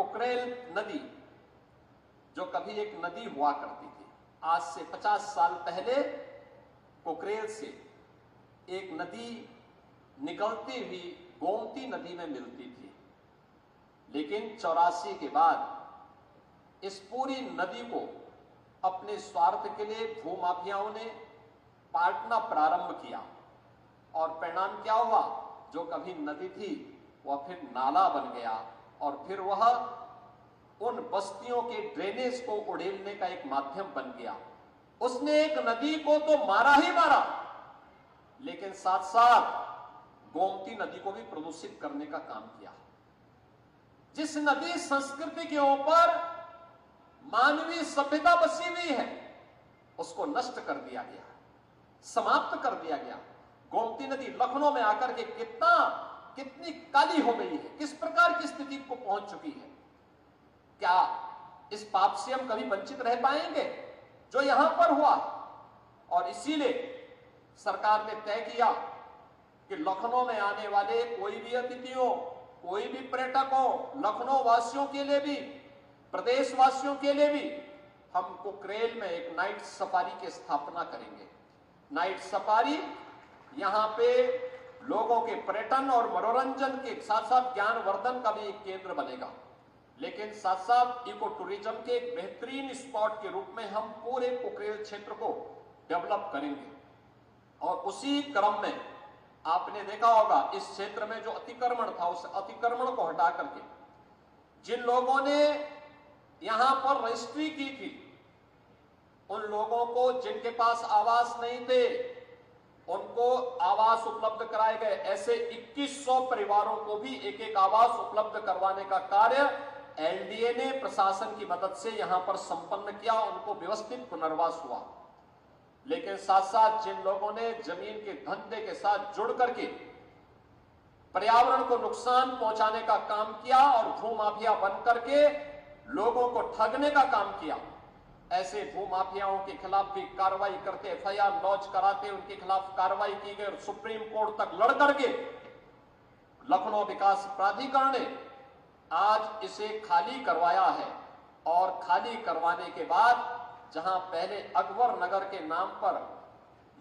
कुकरेल नदी, जो कभी एक नदी हुआ करती थी। आज से 50 साल पहले कुकरेल से एक नदी निकलती हुई गोमती नदी में मिलती थी। लेकिन चौरासी के बाद इस पूरी नदी को अपने स्वार्थ के लिए भूमाफियाओं ने पाटना प्रारंभ किया और परिणाम क्या हुआ? जो कभी नदी थी, वह फिर नाला बन गया। और फिर वह उन बस्तियों के ड्रेनेज को उड़ेलने का एक माध्यम बन गया। उसने एक नदी को तो मारा ही मारा, लेकिन साथ साथ गोमती नदी को भी प्रदूषित करने का काम किया। जिस नदी संस्कृति के ऊपर मानवीय सभ्यता बसी हुई है, उसको नष्ट कर दिया गया, समाप्त कर दिया गया। गोमती नदी लखनऊ में आकर के कितना कितनी काली हो गई है, किस प्रकार की स्थिति को पहुँच चुकी है? क्या इस पाप से हम कभी वंचित रह पाएँगे, जो यहाँ पर हुआ? और इसीलिए सरकार ने तय किया कि लखनऊ में आने वाले कोई भी अतिथियों, कोई भी पर्यटक हो लखनऊ वासियों के लिए भी, प्रदेश वासियों के लिए भी हम कुकरेल में एक नाइट सफारी की स्थापना करेंगे। नाइट सफारी यहाँ पे लोगों के पर्यटन और मनोरंजन के साथ साथ ज्ञान वर्धन का भी एक केंद्र बनेगा। लेकिन साथ साथ इको टूरिज़्म के एक बेहतरीन स्पॉट के रूप में हम पूरे कुकरेल क्षेत्र को डेवलप करेंगे। और उसी क्रम में आपने देखा होगा, इस क्षेत्र में जो अतिक्रमण था, उस अतिक्रमण को हटा करके जिन लोगों ने यहाँ पर रजिस्ट्री की थी, उन लोगों को जिनके पास आवास नहीं थे उनको आवास उपलब्ध कराए गए। ऐसे 2100 परिवारों को भी एक एक आवास उपलब्ध करवाने का कार्य एलडीए ने प्रशासन की मदद से यहाँ पर संपन्न किया, उनको व्यवस्थित पुनर्वास हुआ। लेकिन साथ साथ जिन लोगों ने ज़मीन के धंधे के साथ जुड़ करके पर्यावरण को नुकसान पहुँचाने का काम किया और भूमाफिया बन करके लोगों को ठगने का काम किया ऐसे भूमाफियाओं के खिलाफ भी कार्रवाई करते एफआईआर लॉन्च कराते, उनके खिलाफ कार्रवाई की गई और सुप्रीम कोर्ट तक लड़ करके लखनऊ विकास प्राधिकरण ने आज इसे खाली करवाया है और खाली करवाने के बाद जहाँ पहले अकबर नगर के नाम पर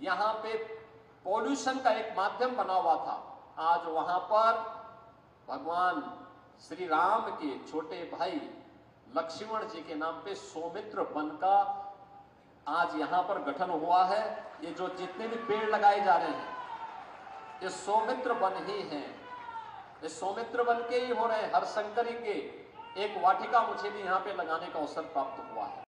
यहाँ पे पॉल्यूशन का एक माध्यम बना हुआ था, आज वहाँ पर भगवान श्री राम के छोटे भाई लक्ष्मण जी के नाम पे सौमित्र वन का आज यहाँ पर गठन हुआ है। ये जो जितने भी पेड़ लगाए जा रहे हैं, ये सौमित्र वन ही हैं। ये सौमित्र वन के ही हो रहे हैं। हर शंकरी के एक वाटिका मुझे भी यहाँ पे लगाने का अवसर प्राप्त हुआ है।